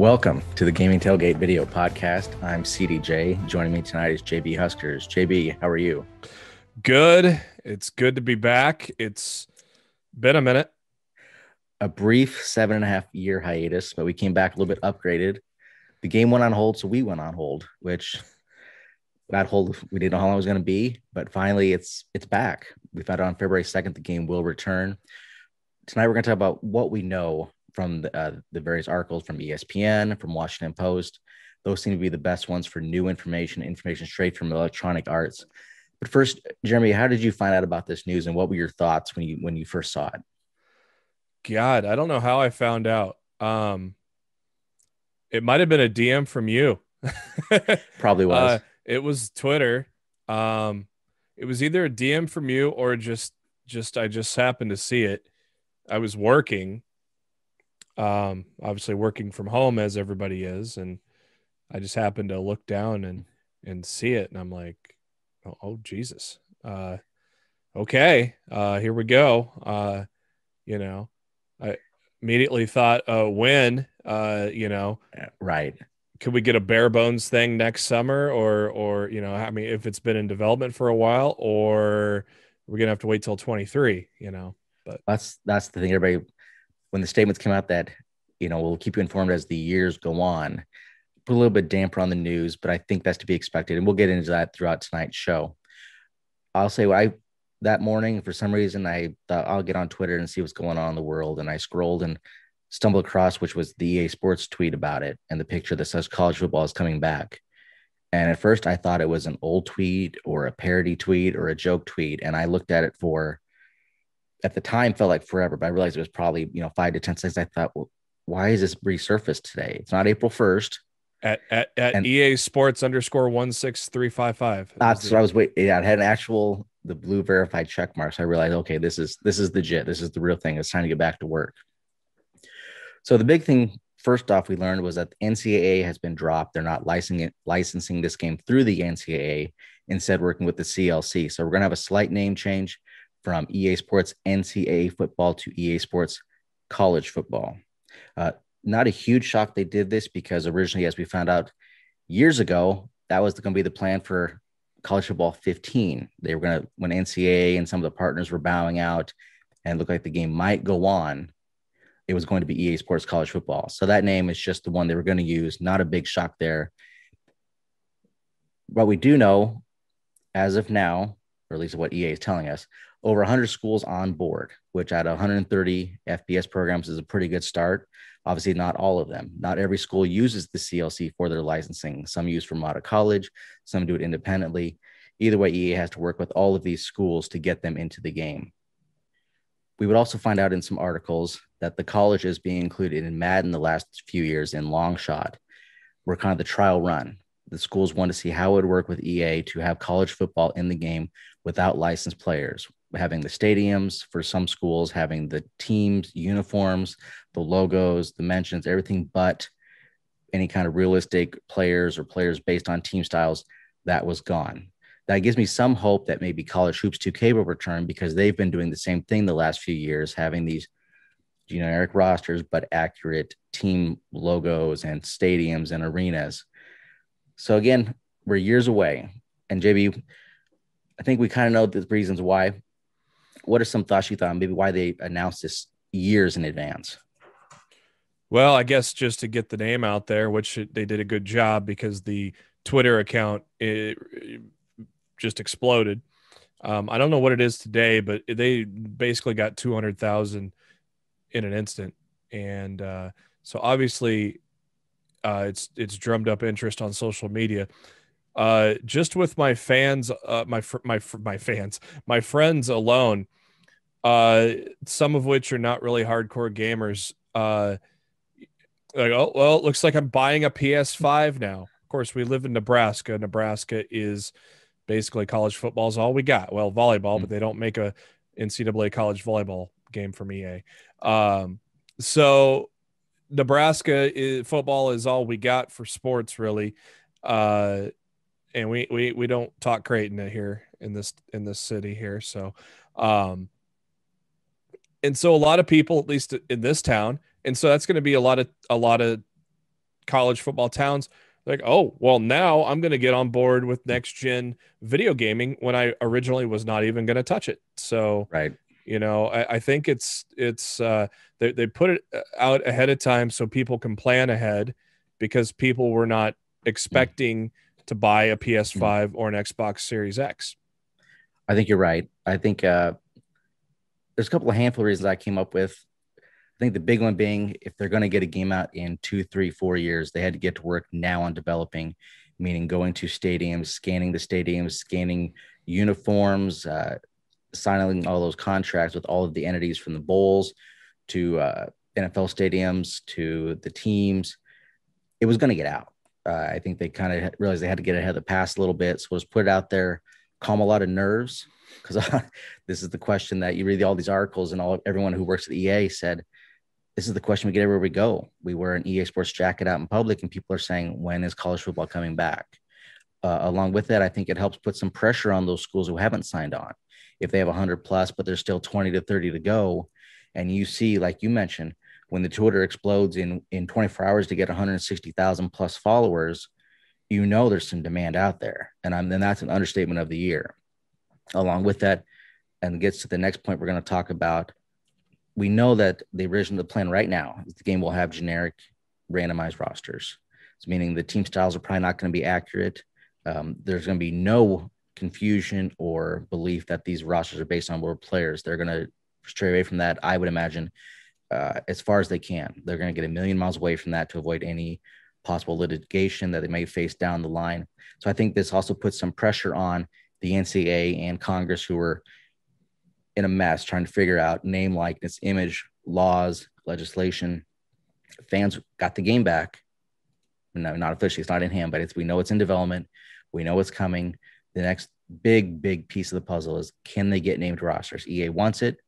Welcome to the Gaming Tailgate Video Podcast. I'm CDJ. Joining me tonight is JB Huskers. JB, how are you? Good. It's good to be back. It's been a minute. A brief seven and a half year hiatus, but we came back a little bit upgraded. The game went on hold, so we went on hold, which that hold we didn't know how long it was going to be, but finally it's it's back. We found out on February 2nd the game will return. Tonight we're going to talk about what we know from the, uh, the various articles from ESPN, from Washington Post. Those seem to be the best ones for new information, information straight from Electronic Arts. But first, Jeremy, how did you find out about this news, and what were your thoughts when you when you first saw it? God, I don't know how I found out. Um, it might have been a DM from you. Probably was. Uh, it was Twitter. Um, it was either a DM from you or just just I just happened to see it. I was working um, obviously working from home as everybody is, and I just happened to look down and and see it, and I'm like, oh, oh Jesus, uh, okay, uh, here we go. Uh, you know, I immediately thought, uh, when, uh, you know, right. Could we get a bare bones thing next summer, or, or you know, I mean, if it's been in development for a while, or we're gonna have to wait till 23, you know? But that's that's the thing. Everybody when the statements came out that you know we'll keep you informed as the years go on put a little bit damper on the news but i think that's to be expected and we'll get into that throughout tonight's show. I'll say i that morning for some reason i thought i'll get on twitter and see what's going on in the world and i scrolled and stumbled across which was the ea sports tweet about it and the picture that says college football is coming back. And at first i thought it was an old tweet or a parody tweet or a joke tweet and i looked at it for at the time felt like forever, but I realized it was probably, you know, five to 10 seconds. I thought, well, why is this resurfaced today? It's not April 1st. At, at, at and, EA Sports underscore 16355. That's what I was waiting. Yeah, it had an actual, the blue verified check mark. So I realized, okay, this is, this is legit. This is the real thing. It's time to get back to work. So the big thing, first off, we learned was that the NCAA has been dropped. They're not licensing licensing this game through the NCAA, instead working with the CLC. So we're going to have a slight name change from EA Sports NCAA football to EA Sports college football. Uh, not a huge shock they did this because originally, as we found out years ago, that was going to be the plan for college football 15. They were going to, when NCAA and some of the partners were bowing out and looked like the game might go on, it was going to be EA Sports College Football. So that name is just the one they were going to use. Not a big shock there. But we do know, as of now, or at least what EA is telling us, over 100 schools on board, which at 130 FBS programs is a pretty good start. Obviously, not all of them. Not every school uses the CLC for their licensing. Some use from college, some do it independently. Either way, EA has to work with all of these schools to get them into the game. We would also find out in some articles that the college is being included in Madden the last few years in long shot. We're kind of the trial run. The schools want to see how it would work with EA to have college football in the game without licensed players, having the stadiums for some schools, having the teams, uniforms, the logos, the mentions, everything but any kind of realistic players or players based on team styles, that was gone. That gives me some hope that maybe College Hoops 2K will return because they've been doing the same thing the last few years, having these generic rosters but accurate team logos and stadiums and arenas. So again, we're years away. And JB, I think we kind of know the reasons why what are some thoughts you thought maybe why they announced this years in advance? Well, I guess just to get the name out there, which they did a good job because the Twitter account it, it just exploded. Um, I don't know what it is today, but they basically got 200,000 in an instant. And uh, so obviously uh, it's, it's drummed up interest on social media uh, just with my fans, uh, my my my fans, my friends alone, uh, some of which are not really hardcore gamers. Uh, like, oh well, it looks like I'm buying a PS5 now. Of course, we live in Nebraska. Nebraska is basically college football is all we got. Well, volleyball, mm-hmm. but they don't make a NCAA college volleyball game from EA. Um, so Nebraska is, football is all we got for sports, really. Uh, and we we we don't talk Creighton here in this in this city here. So, um, and so a lot of people, at least in this town, and so that's going to be a lot of a lot of college football towns like, oh, well, now I'm going to get on board with next gen video gaming when I originally was not even going to touch it. So, right. You know, I, I think it's, it's, uh, they, they put it uh, out ahead of time so people can plan ahead because people were not expecting mm. To buy a PS5 mm. or an Xbox Series X. I think you're right. I think, uh, there's a couple of handful of reasons I came up with I think the big one being if they're going to get a game out in two, three, four years, they had to get to work now on developing, meaning going to stadiums, scanning the stadiums, scanning uniforms, uh, signing all those contracts with all of the entities from the bowls to uh, NFL stadiums to the teams. It was going to get out. Uh, I think they kind of realized they had to get ahead of the pass a little bit. So was put it out there, calm a lot of nerves. Because this is the question that you read all these articles and all everyone who works at the EA said this is the question we get everywhere we go. We wear an EA Sports jacket out in public, and people are saying, "When is college football coming back?" Uh, along with that, I think it helps put some pressure on those schools who haven't signed on. If they have 100 plus, but there's still 20 to 30 to go, and you see, like you mentioned, when the Twitter explodes in in 24 hours to get 160,000 plus followers, you know there's some demand out there, and I'm then that's an understatement of the year. Along with that, and gets to the next point we're going to talk about we know that the original the plan right now is the game will have generic randomized rosters. So meaning the team styles are probably not going to be accurate. Um, there's going to be no confusion or belief that these rosters are based on world players. They're going to stray away from that. I would imagine uh, as far as they can. They're going to get a million miles away from that to avoid any possible litigation that they may face down the line. So I think this also puts some pressure on the NCAA and Congress, who are in a mess trying to figure out name likeness, image, laws, legislation. Fans got the game back. No, not officially, it's not in hand, but it's we know it's in development. We know it's coming. The next big, big piece of the puzzle is can they get named rosters? EA wants it.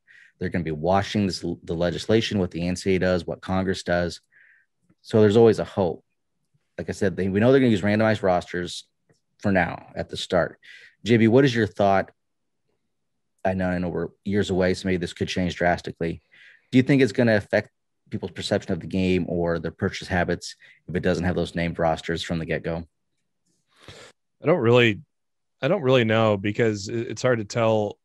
They're going to be watching this, the legislation, what the NCAA does, what Congress does. So there's always a hope. Like I said, they, we know they're going to use randomized rosters for now at the start. JB, what is your thought I know, I know we're years away, so maybe this could change drastically. Do you think it's going to affect people's perception of the game or their purchase habits if it doesn't have those named rosters from the get go? I don't really, I don't really know because it's hard to tell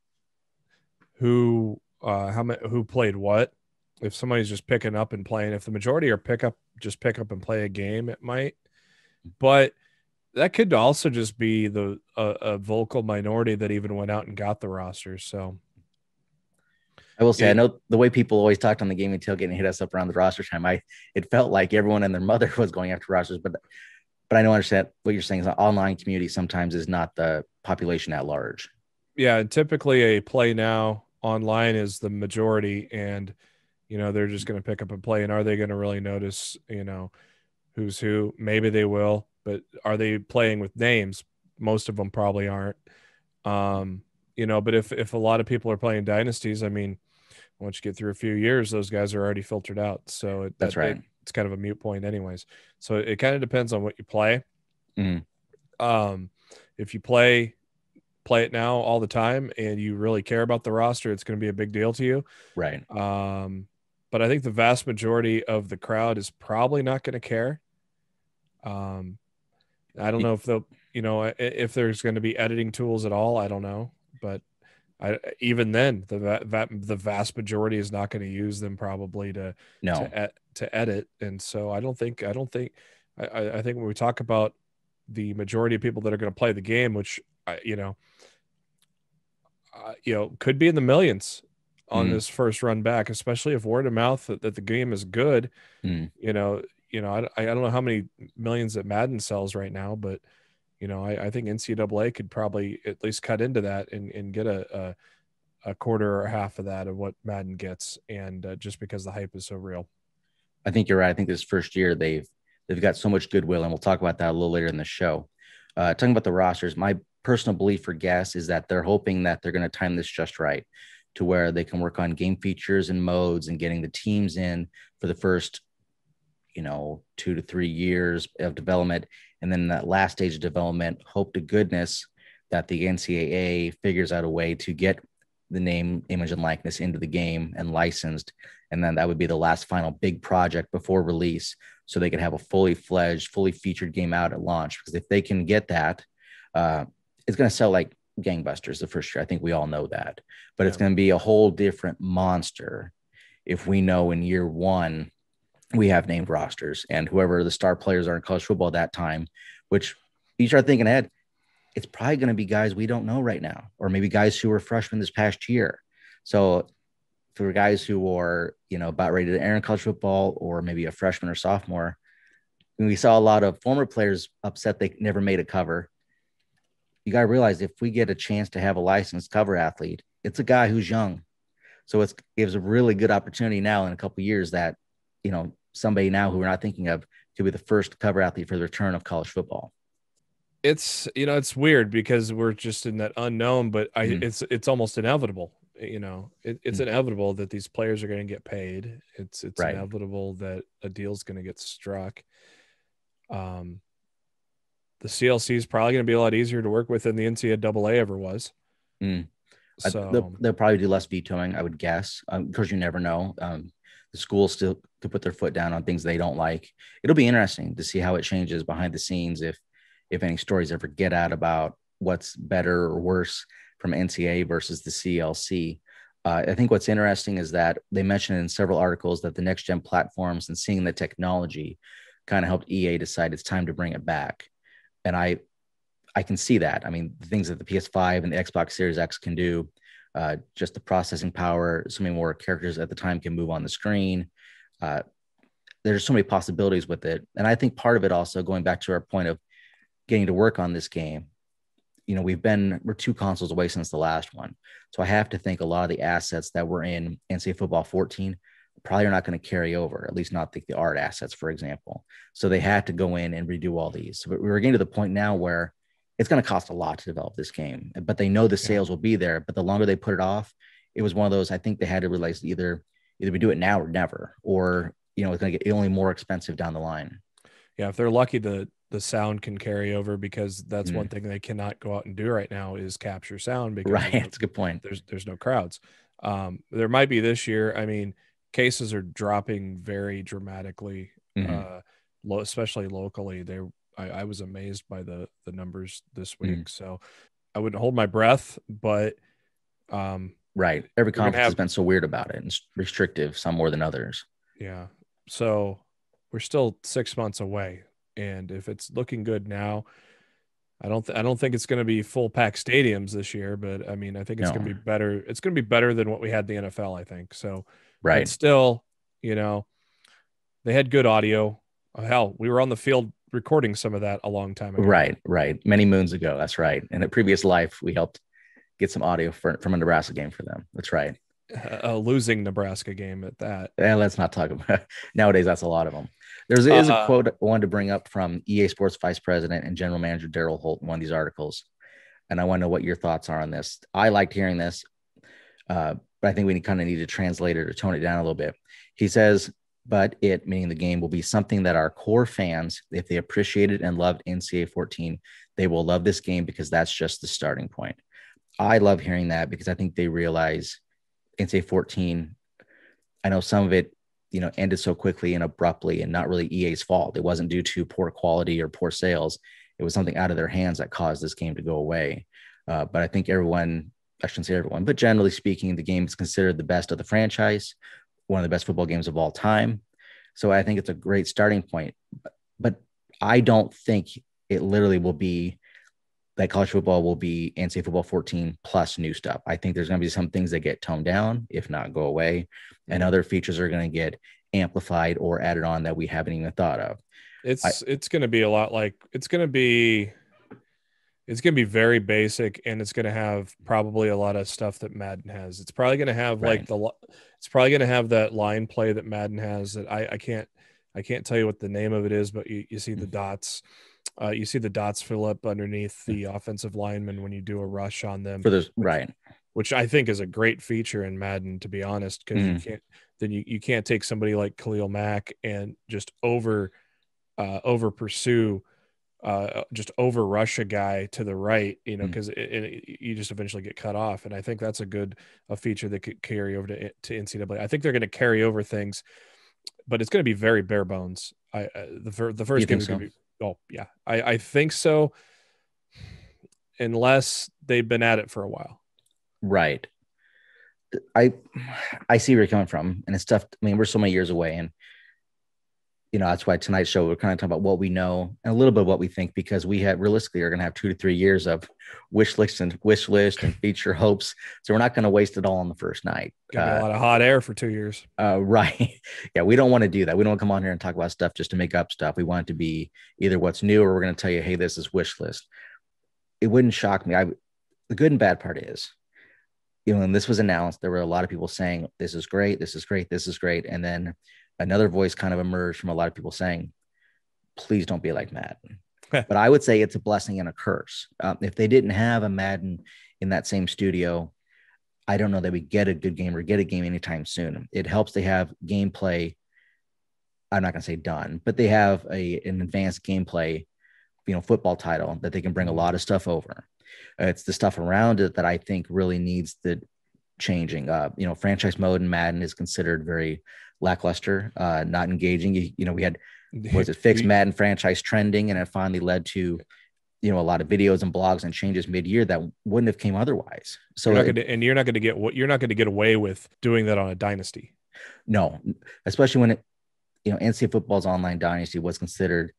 who, uh, how many, who played what. If somebody's just picking up and playing, if the majority are pick up, just pick up and play a game, it might. But that could also just be the a, a, vocal minority that even went out and got the roster. So I will say, yeah. I know the way people always talked on the gaming tailgate and hit us up around the roster time. I it felt like everyone and their mother was going after rosters, but but I don't understand what you're saying is the online community sometimes is not the population at large. Yeah, typically a play now online is the majority, and you know they're just going to pick up and play. And are they going to really notice? You know, who's who? Maybe they will but are they playing with names? Most of them probably aren't. Um, you know, but if if a lot of people are playing dynasties, I mean, once you get through a few years, those guys are already filtered out. So it, that's that, right. It, it's kind of a mute point, anyways. So it, kind of depends on what you play. Mm. Um, if you play play it now all the time and you really care about the roster, it's going to be a big deal to you. Right. Um, but I think the vast majority of the crowd is probably not going to care. Um, I don't know if they'll, you know, if there's going to be editing tools at all. I don't know, but I even then the va- the vast majority is not going to use them probably to no to, to edit, and so I don't think I don't think I, I think when we talk about the majority of people that are going to play the game, which you know, uh, you know, could be in the millions on mm. this first run back, especially if word of mouth that, that the game is good. Mm. You know, you know, I, I don't know how many millions that Madden sells right now, but you know, I, I think NCAA could probably at least cut into that and, and get a, a, a quarter or half of that of what Madden gets. And uh, just because the hype is so real. I think you're right. I think this first year they've, they've got so much goodwill and we'll talk about that a little later in the show. Uh, talking about the rosters, my personal belief or guess is that they're hoping that they're going to time this just right to where they can work on game features and modes and getting the teams in for the first you know two to three years of development and then that last stage of development hope to goodness that the ncaa figures out a way to get the name, image, and likeness into the game and licensed. And then that would be the last final big project before release. So they could have a fully fledged, fully featured game out at launch. Because if they can get that, uh, it's going to sell like gangbusters the first year. I think we all know that. But yeah. it's going to be a whole different monster if we know in year one we have named rosters and whoever the star players are in college football at that time, which you start thinking ahead, it's probably going to be guys we don't know right now, or maybe guys who were freshmen this past year. So for guys who are, you know, about ready to enter college football or maybe a freshman or sophomore, we saw a lot of former players upset they never made a cover. You got to realize if we get a chance to have a licensed cover athlete, it's a guy who's young. So it gives a really good opportunity now in a couple years that, you know, somebody now who we're not thinking of could be the first cover athlete for the return of college football it's you know it's weird because we're just in that unknown but i mm. it's it's almost inevitable you know it, it's mm. inevitable that these players are going to get paid it's it's right. inevitable that a deal's going to get struck um the clc is probably going to be a lot easier to work with than the ncaa ever was mm. so they'll, they'll, probably do less vetoing i would guess because um, you never know um the schools still to put their foot down on things they don't like it'll be interesting to see how it changes behind the scenes if if any stories ever get out about what's better or worse from NCAA versus the CLC. Uh, I think what's interesting is that they mentioned in several articles that the next gen platforms and seeing the technology kind of helped EA decide it's time to bring it back. And I, I can see that. I mean, the things that the PS5 and the Xbox Series X can do, uh, just the processing power, so many more characters at the time can move on the screen. Uh, there's so many possibilities with it. And I think part of it also going back to our point of getting to work on this game you know we've been we're two consoles away since the last one so i have to think a lot of the assets that were in ncaa football 14 probably are not going to carry over at least not the, the art assets for example. So they had to go in and redo all these. So we're getting to the point now where it's going to cost a lot to develop this game but they know the sales will be there. But the longer they put it off it was one of those i think they had to realize either either we do it now or never or you know it's going to get only more expensive down the line. Yeah if they're lucky the the sound can carry over because that's mm. one thing they cannot go out and do right now is capture sound because right that's a good point. there's there's no crowds. Um there might be this year i mean cases are dropping very dramatically mm-hmm. uh lo- especially locally they I, I, was amazed by the the numbers this mm. week mm. so i wouldn't hold my breath but um right every conference have, has been so weird about it and restrictive some more than others yeah so we're still six months away and if it's looking good now, I don't th- I don't think it's going to be full pack stadiums this year, but I mean I think it's no. going to be better. It's going to be better than what we had the NFL. I think so. Right. still, you know, they had good audio. Oh, hell, we were on the field recording some of that a long time ago. Right. Right. Many moons ago. That's right. In a previous life, we helped get some audio for, from a Nebraska game for them. That's right. A losing Nebraska game at that. Yeah, let's not talk about. it. Nowadays, that's a lot of them. There is uh, a quote I wanted to bring up from EA Sports Vice President and General Manager Daryl Holt in one of these articles, and I want to know what your thoughts are on this. I liked hearing this, uh, but I think we kind of need to translate it or tone it down a little bit. He says, "But it, meaning the game, will be something that our core fans, if they appreciated and loved NCAA 14, they will love this game because that's just the starting point." I love hearing that because I think they realize NCAA 14. I know some of it you know ended so quickly and abruptly and not really EA's fault. It wasn't due to poor quality or poor sales. It was something out of their hands that caused this game to go away. Uh, but I think everyone, I shouldn't say everyone, but generally speaking, the game is considered the best of the franchise, one of the best football games of all time. So I think it's a great starting point. But, but I don't think it literally will be that college football will be NCAA football 14 plus new stuff. I think there's going to be some things that get toned down, if not go away, and other features are going to get amplified or added on that we haven't even thought of. It's I, it's going to be a lot like it's going to be it's going to be very basic and it's going to have probably a lot of stuff that Madden has. It's probably going to have right. like the it's probably going to have that line play that Madden has that I I can't I can't tell you what the name of it is, but you, you see the mm-hmm. dots uh, you see the dots fill up underneath the offensive lineman when you do a rush on them. For this, right? Which I think is a great feature in Madden, to be honest, because mm. you can't then you, you can't take somebody like Khalil Mack and just over uh, over pursue uh, just overrush a guy to the right, you know, because mm. you just eventually get cut off. And I think that's a good a feature that could carry over to to NCAA. I think they're going to carry over things, but it's going to be very bare bones. I uh, the the first game is so? going to be. Oh yeah, I I think so. Unless they've been at it for a while. Right. I I see where you're coming from, and it's tough. I mean, we're so many years away, and you know that's why tonight's show we're kind of talking about what we know and a little bit of what we think because we have realistically are going to have two to three years of wish lists and wish list and feature hopes. So we're not going to waste it all on the first night. Uh, a lot of hot air for two years. uh, right. Yeah we don't want to do that. We don't come on here and talk about stuff just to make up stuff. We want it to be either what's new or we're going to tell you hey this is wish list. It wouldn't shock me. I the good and bad part is you know when this was announced there were a lot of people saying this is great. This is great. This is great. And then another voice kind of emerged from a lot of people saying, please don't be like Madden. but I would say it's a blessing and a curse. Um, if they didn't have a Madden in that same studio, I don't know that we get a good game or get a game anytime soon. It helps they have gameplay. I'm not going to say done, but they have a an advanced gameplay, you know, football title that they can bring a lot of stuff over. Uh, it's the stuff around it that I think really needs the changing. Uh, you know, franchise mode in Madden is considered very lackluster, uh, not engaging. You, you know, we had was it fixed Madden franchise trending, and it finally led to you know a lot of videos and blogs and changes mid-year that wouldn't have came otherwise. So you're gonna, and you're not going to get what you're not going to get away with doing that on a dynasty. No, especially when it you know NCAA football's online dynasty was considered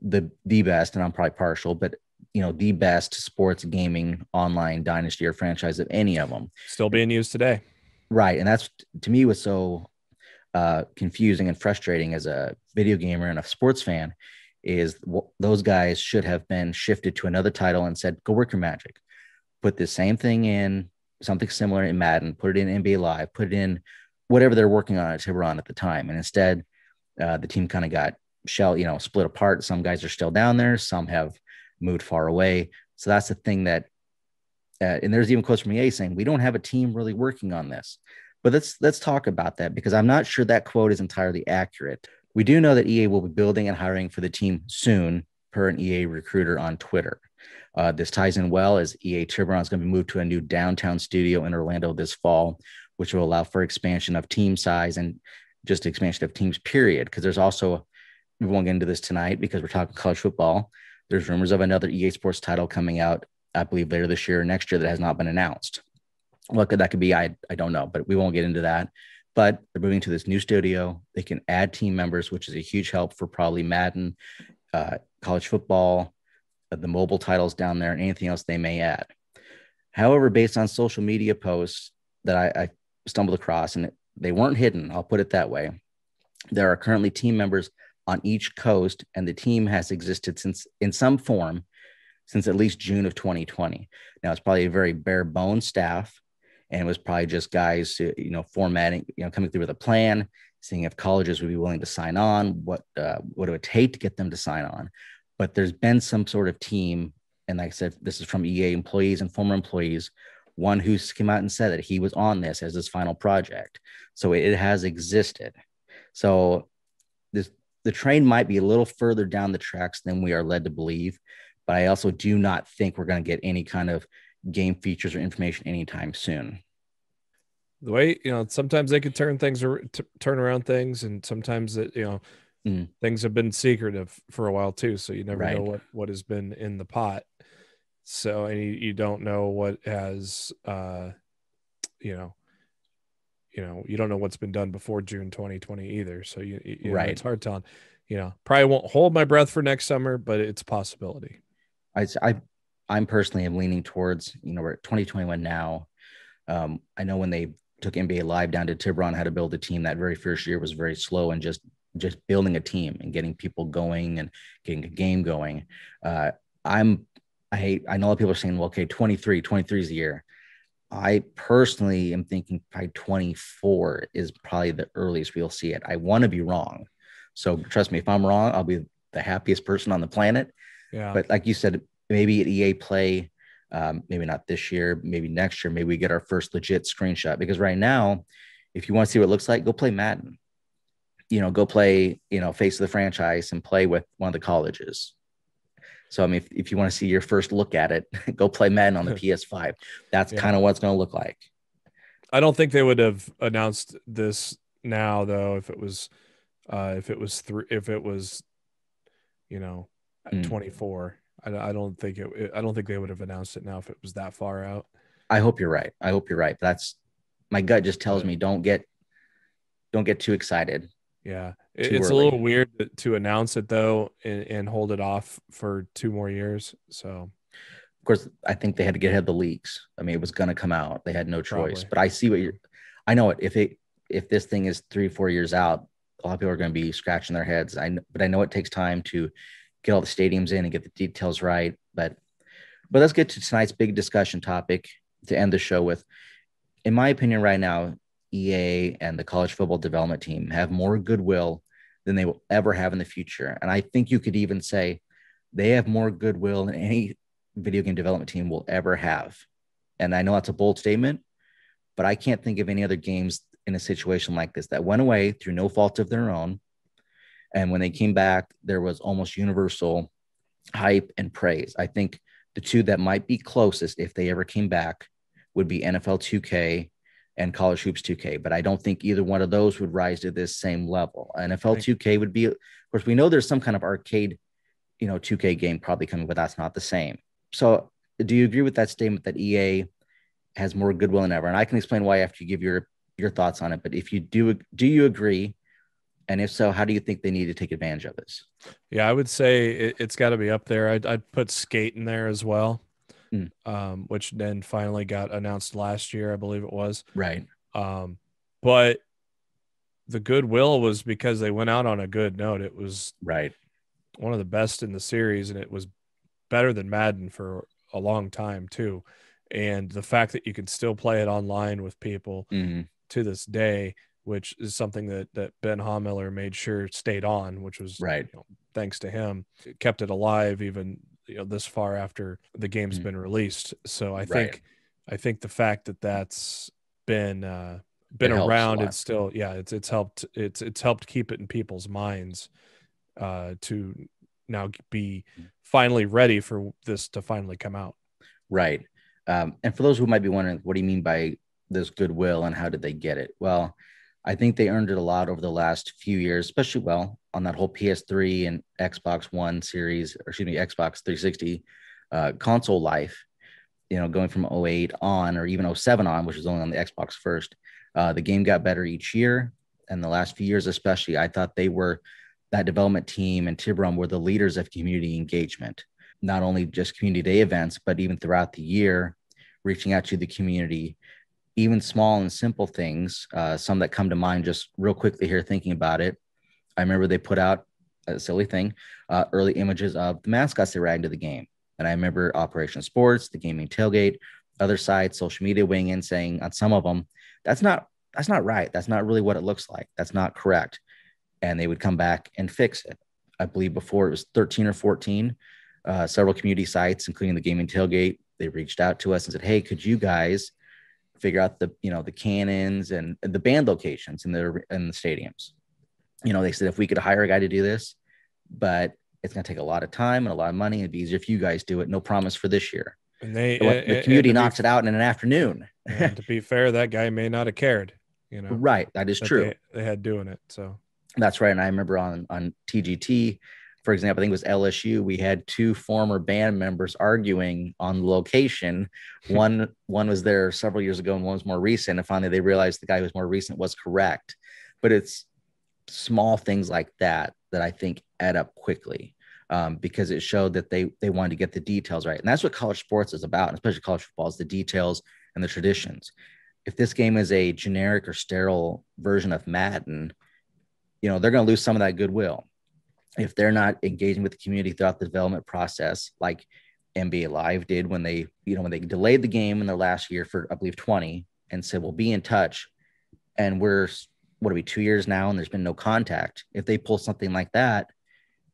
the the best, and I'm probably partial, but you know the best sports gaming online dynasty or franchise of any of them. Still being used today. Right, and that's to me was so uh, confusing and frustrating as a video gamer and a sports fan is those guys should have been shifted to another title and said, go work your magic. Put the same thing in something similar in Madden, put it in NBA Live, put it in whatever they're working on at Tiburon at the time. And instead, uh, the team kind of got shell, you know, split apart. Some guys are still down there, some have moved far away. So that's the thing that, uh, and there's even quotes from EA saying, we don't have a team really working on this. But let's let's talk about that because I'm not sure that quote is entirely accurate. We do know that EA will be building and hiring for the team soon, per an EA recruiter on Twitter. Uh, this ties in well as EA Tiburon is going to be moved to a new downtown studio in Orlando this fall, which will allow for expansion of team size and just expansion of teams, period. Because there's also, we won't get into this tonight because we're talking college football. There's rumors of another EA Sports title coming out, I believe, later this year or next year that has not been announced what could that could be i i don't know but we won't get into that. But they're moving to this new studio. They can add team members which is a huge help for probably madden uh, college football uh, the mobile titles down there and anything else they may add. However based on social media posts that i, I stumbled across and they weren't hidden i'll put it that way there are currently team members on each coast and the team has existed since in some form since at least June of 2020. Now it's probably a very bare bones staff and it was probably just guys, uh, you know, formatting, you know, coming through with a plan, seeing if colleges would be willing to sign on, what uh, what it would take to get them to sign on. But there's been some sort of team, and like I said, this is from EA employees and former employees. One who came out and said that he was on this as his final project, so it, it has existed. So this the train might be a little further down the tracks than we are led to believe, but I also do not think we're going to get any kind of game features or information anytime soon. The way you know, sometimes they could turn things or t- turn around things, and sometimes it, you know, mm. things have been secretive for a while too. So you never right. know what what has been in the pot. So and you, you don't know what has, uh, you know, you know, you don't know what's been done before June 2020 either. So you, you right, know, it's hard telling. You know, probably won't hold my breath for next summer, but it's a possibility. I, I I'm personally am leaning towards, you know, we're at 2021 now. Um, I know when they took NBA Live down to Tiburon, how to build a team. That very first year was very slow and just just building a team and getting people going and getting a game going. Uh, I'm I hate I know a lot of people are saying, well, okay, 23, 23 is the year. I personally am thinking probably 24 is probably the earliest we'll see it. I want to be wrong. So trust me, if I'm wrong, I'll be the happiest person on the planet. Yeah. But like you said, maybe at EA Play, um, maybe not this year, maybe next year, maybe we get our first legit screenshot. Because right now, if you want to see what it looks like, go play Madden. You know, go play, you know, face of the franchise and play with one of the colleges. So I mean, if, if you want to see your first look at it, go play Madden on the PS5. That's yeah. kind of what it's going to look like. I don't think they would have announced this now, though, if it was, uh, if it was three, if it was, you know, mm. 24. I, I don't think it. I don't think they would have announced it now if it was that far out. I hope you're right. I hope you're right. That's my gut just tells me don't get don't get too excited. Yeah, too it's early. a little weird to announce it though and, and, hold it off for two more years. So, of course, I think they had to get ahead of the leaks. I mean, it was going to come out. They had no choice. Probably. But I see what you're. I know it. If it if this thing is three four years out, a lot of people are going to be scratching their heads. I but I know it takes time to get all the stadiums in and get the details right. But but let's get to tonight's big discussion topic to end the show with. In my opinion, right now, EA and the college football development team have more goodwill than they will ever have in the future. And I think you could even say they have more goodwill than any video game development team will ever have. And I know that's a bold statement, but I can't think of any other games in a situation like this that went away through no fault of their own. And when they came back, there was almost universal hype and praise. I think the two that might be closest if they ever came back would be NFL 2K and College Hoops 2K, but I don't think either one of those would rise to this same level. NFL 2K would be, of course, we know there's some kind of arcade, you know, 2K game probably coming, but that's not the same. So, do you agree with that statement that EA has more goodwill than ever? And I can explain why after you give your your thoughts on it. But if you do, do you agree? And if so, how do you think they need to take advantage of this? Yeah, I would say it, has got to be up there. I'd, I'd, put skate in there as well, mm. um, which then finally got announced last year, I believe it was. Right. Um, but the goodwill was because they went out on a good note. It was right one of the best in the series, and it was better than Madden for a long time too. And the fact that you can still play it online with people mm-hmm. to this day which is something that that Ben Haumiller made sure stayed on, which was right. You know, thanks to him, it kept it alive even you know this far after the game's mm been released. So I think. I think the fact that that's been uh, been it around, it's still yeah, it's it's helped it's it's helped keep it in people's minds uh, to now be mm. finally ready for this to finally come out. Right. Um, and for those who might be wondering, what do you mean by this goodwill and how did they get it? Well, I think they earned it a lot over the last few years, especially well on that whole PS3 and Xbox One series, or excuse me, Xbox 360 uh, console life. You know, going from 08 on, or even 07 on, which was only on the Xbox first. Uh, the game got better each year, and the last few years, especially, I thought they were that development team and Tiburon were the leaders of community engagement, not only just community day events, but even throughout the year, reaching out to the community, even small and simple things, uh, some that come to mind just real quickly here thinking about it. I remember they put out a silly thing, uh, early images of the mascots they adding to the game. And I remember Operation Sports, the gaming tailgate, other sites, social media weighing in saying on some of them, that's not that's not right. That's not really what it looks like. That's not correct. And they would come back and fix it. I believe before it was 13 or 14, uh, several community sites, including the gaming tailgate, they reached out to us and said, Hey, could you guys figure out the you know the cannons and the band locations in the in the stadiums. You know, they said if we could hire a guy to do this, but it's going to take a lot of time and a lot of money. It'd be easier if you guys do it. No promise for this year. And they so the community knocks be, it out in an afternoon. to be fair, that guy may not have cared. You know, right? That is true. They, they had doing it, so that's right. And I remember on on TGT, for example, I think it was LSU, we had two former band members arguing on location. one one was there several years ago and one was more recent. And finally they realized the guy who was more recent was correct. But it's small things like that that I think add up quickly. Um, because it showed that they they wanted to get the details right. And that's what college sports is about, especially college football, is the details and the traditions. If this game is a generic or sterile version of Madden, you know, they're going to lose some of that goodwill if they're not engaging with the community throughout the development process, like NBA Live did when they, you know, when they delayed the game in their last year for, I believe, 20 and said, we'll be in touch. And we're, what are we, two years now, and there's been no contact. If they pull something like that,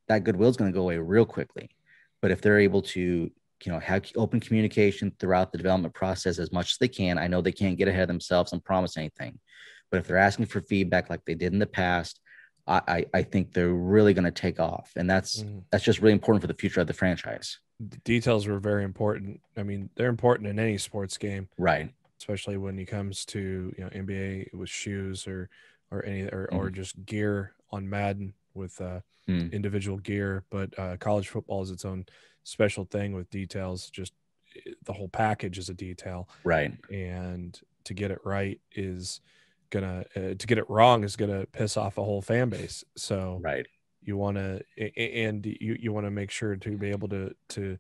that goodwill is going to go away real quickly. But if they're able to, you know, have open communication throughout the development process as much as they can, I know they can't get ahead of themselves and promise anything. But if they're asking for feedback like they did in the past, I, I think they're really going to take off, and that's mm. that's just really important for the future of the franchise. The details were very important. I mean, they're important in any sports game, right? Especially when it comes to you know NBA with shoes or or any or, mm. or just gear on Madden with uh, mm. individual gear. But uh, college football is its own special thing with details. Just eh, the whole package is a detail, right? And to get it right is gonna uh, to get it wrong is gonna piss off a whole fan base. So right, you want to and you you want to make sure to be able to to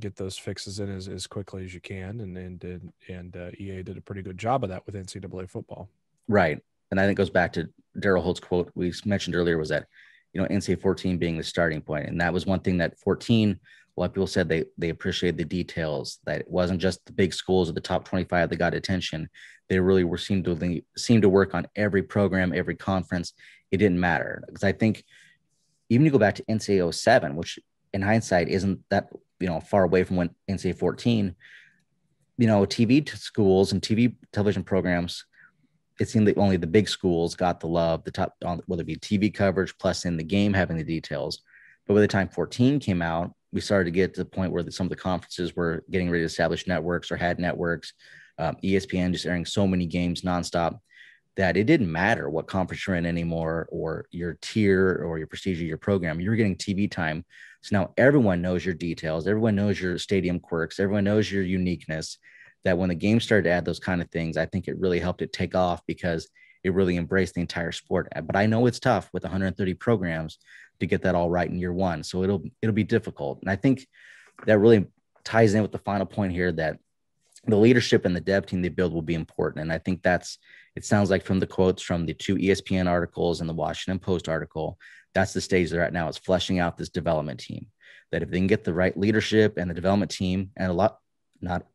get those fixes in as, as quickly as you can and and and uh, EA did a pretty good job of that with NCAA football. Right, and I think it goes back to Daryl Holt's quote we mentioned earlier was that you know NCAA 14 being the starting point, and that was one thing that 14 a lot of people said they they appreciated the details that it wasn't just the big schools of the top 25 that got attention. They really were seemed to seem to work on every program every conference. It didn't matter because i think even you go back to ncaa 07 which in hindsight isn't that you know far away from when ncaa 14 you know tv schools and tv television programs it seemed that only the big schools got the love the top whether it be tv coverage plus in the game having the details. But by the time 14 came out we started to get to the point where some of the conferences were getting ready to establish networks or had networks. Um, ESPN just airing so many games nonstop that it didn't matter what conference you're in anymore or your tier or your prestige of your program. You were getting TV time. So now everyone knows your details. Everyone knows your stadium quirks. Everyone knows your uniqueness. That when the game started to add those kind of things, I think it really helped it take off because it really embraced the entire sport. But I know it's tough with 130 programs to get that all right in year one. So it'll it'll be difficult. And I think that really ties in with the final point here that the leadership and the dev team they build will be important. And I think that's it sounds like from the quotes from the two ESPN articles and the Washington Post article, that's the stage they're at now is fleshing out this development team. That if they can get the right leadership and the development team, and a lot, not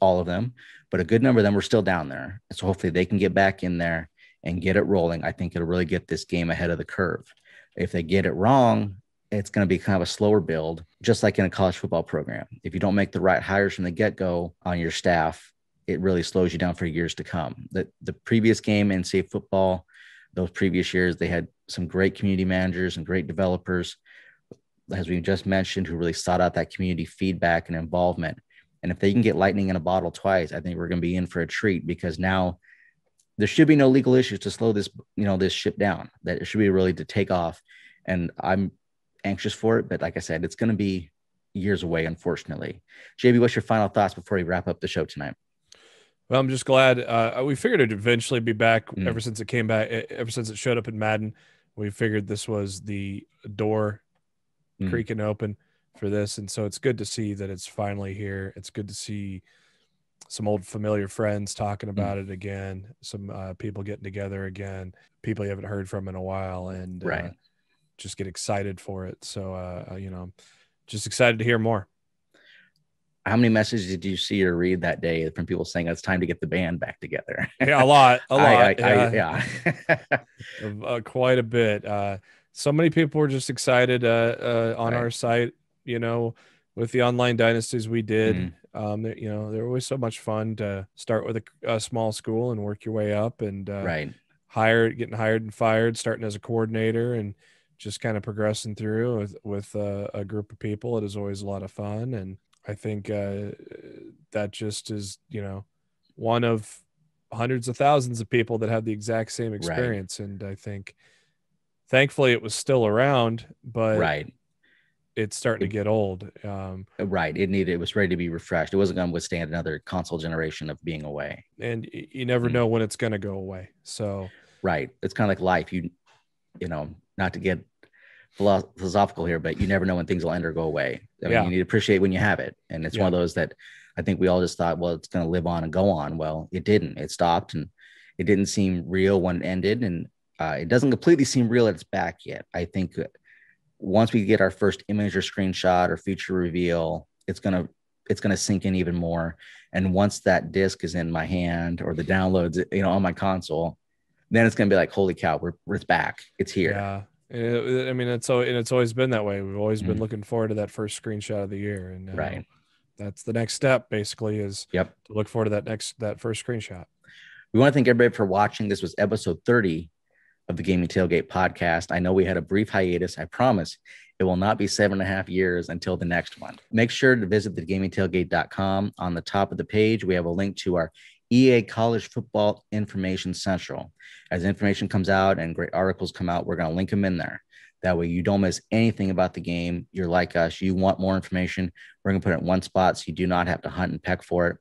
all of them, but a good number of them are still down there. So hopefully they can get back in there and get it rolling. I think it'll really get this game ahead of the curve. If they get it wrong, it's going to be kind of a slower build, just like in a college football program. If you don't make the right hires from the get go on your staff, it really slows you down for years to come. The, the previous game in, say, football, those previous years, they had some great community managers and great developers, as we just mentioned, who really sought out that community feedback and involvement. And if they can get lightning in a bottle twice, I think we're going to be in for a treat because now there should be no legal issues to slow this you know this ship down that it should be really to take off. And i'm anxious for it but like i said it's going to be years away unfortunately. Jb what's your final thoughts before we wrap up the show tonight? Well i'm just glad uh, we figured it'd eventually be back mm. ever since it came back ever since it showed up in madden. We figured this was the door mm. creaking open for this. And so it's good to see that it's finally here. It's good to see some old familiar friends talking mm. about mm. it again, some uh, people getting together again, people you haven't heard from in a while, and uh, right. Uh, just get excited for it. So, uh, uh, you know, just excited to hear more. How many messages did you see or read that day from people saying it's time to get the band back together? yeah, a lot, a lot. I, I, yeah, yeah. uh, quite a bit. Uh, so many people were just excited uh, uh, on right. our site. You know, with the online dynasties we did. Mm. Um, you know, they're always so much fun to start with a, a small school and work your way up and uh, right. hired, getting hired and fired, starting as a coordinator and just kind of progressing through with, with uh, a group of people. It is always a lot of fun. And I think uh, that just is, you know, one of hundreds of thousands of people that have the exact same experience. Right. And I think thankfully it was still around, but right it's starting to get old. Um, right. It needed, it was ready to be refreshed. It wasn't going to withstand another console generation of being away. And you never mm know when it's going to go away. So, right. It's kind of like life. You, you know, not to get philosophical here, but you never know when things will end or go away. I mean, yeah. you need to appreciate when you have it. And it's yeah. one of those that I think we all just thought, well, it's going to live on and go on. Well, it didn't. It stopped and it didn't seem real when it ended. And uh, it doesn't completely seem real at it's back yet. I think once we get our first image or screenshot or feature reveal, it's gonna it's gonna sink in even more. And once that disc is in my hand or the downloads, you know, on my console, then it's gonna be like, holy cow, we're, it's back, it's here. Yeah. I mean, it's so and it's always been that way. We've always mm-hmm. been looking forward to that first screenshot of the year, and uh, right, that's the next step. Basically, is yep to look forward to that next that first screenshot. We want to thank everybody for watching. This was episode thirty of the Gaming Tailgate podcast. I know we had a brief hiatus. I promise it will not be seven and a half years until the next one. Make sure to visit thegamingtailgate.com. On the top of the page, we have a link to our EA College Football Information Central. As information comes out and great articles come out, we're going to link them in there. That way, you don't miss anything about the game. You're like us. You want more information. We're going to put it in one spot so you do not have to hunt and peck for it.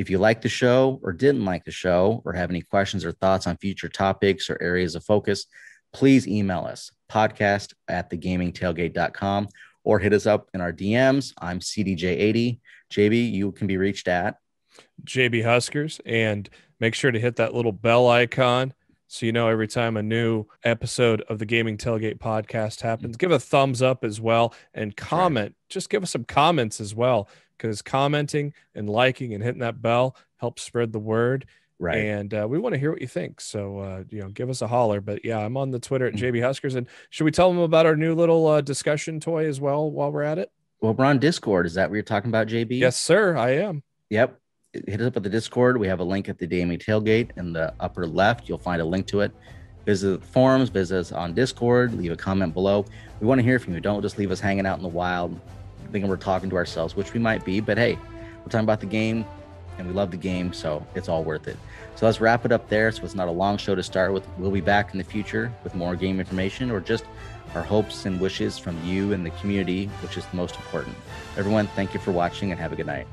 If you like the show or didn't like the show or have any questions or thoughts on future topics or areas of focus, please email us podcast at thegamingtailgate.com or hit us up in our DMs. I'm CDJ80. JB, you can be reached at JB Huskers and make sure to hit that little bell icon so you know every time a new episode of the Gaming Tailgate podcast happens. Give a thumbs up as well and comment. Just give us some comments as well because commenting and liking and hitting that bell helps spread the word. Right. And uh, we want to hear what you think. So, uh, you know, give us a holler. But yeah, I'm on the Twitter at JB Huskers. And should we tell them about our new little uh, discussion toy as well while we're at it? Well, we're on Discord. Is that what you're talking about, JB? Yes, sir. I am. Yep. Hit us up at the Discord. We have a link at the DME Tailgate in the upper left. You'll find a link to it. Visit the forums, visit us on Discord, leave a comment below. We want to hear from you. Don't just leave us hanging out in the wild, thinking we're talking to ourselves, which we might be. But hey, we're talking about the game and we love the game, so it's all worth it. So let's wrap it up there. So it's not a long show to start with. We'll be back in the future with more game information or just our hopes and wishes from you and the community, which is the most important. Everyone, thank you for watching and have a good night.